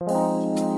Música